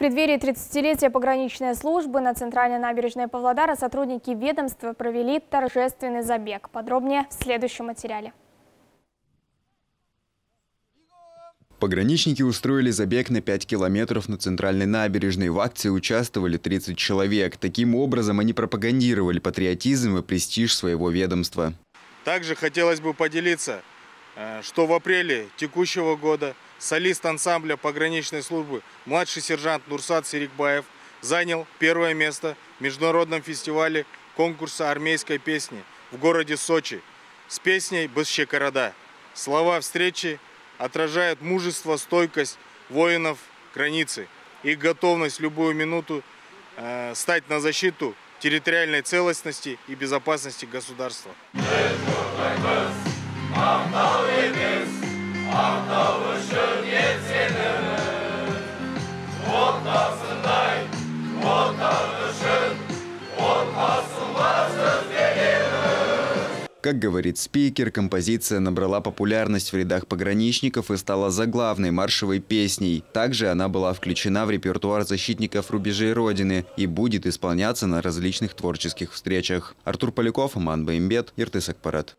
преддверии 30-летия пограничной службы на центральной набережной Павлодара сотрудники ведомства провели торжественный забег. Подробнее в следующем материале. Пограничники устроили забег на 5 километров на центральной набережной. В акции участвовали 30 человек. Таким образом, они пропагандировали патриотизм и престиж своего ведомства. Также хотелось бы поделиться, э, что в апреле текущего года – солист ансамбля пограничной службы младший сержант Нурсат Сирикбаев занял первое место в международном фестивале конкурса армейской песни в городе Сочи с песней «Бысщекорода». Слова встречи отражают мужество, стойкость воинов границы, их готовность любую минуту э, стать на защиту территориальной целостности и безопасности государства. Как говорит спикер, композиция набрала популярность в рядах пограничников и стала заглавной маршевой песней. Также она была включена в репертуар защитников рубежей Родины и будет исполняться на различных творческих встречах. Артур Поляков, Аман Баимбет, Иртыс Акпарат.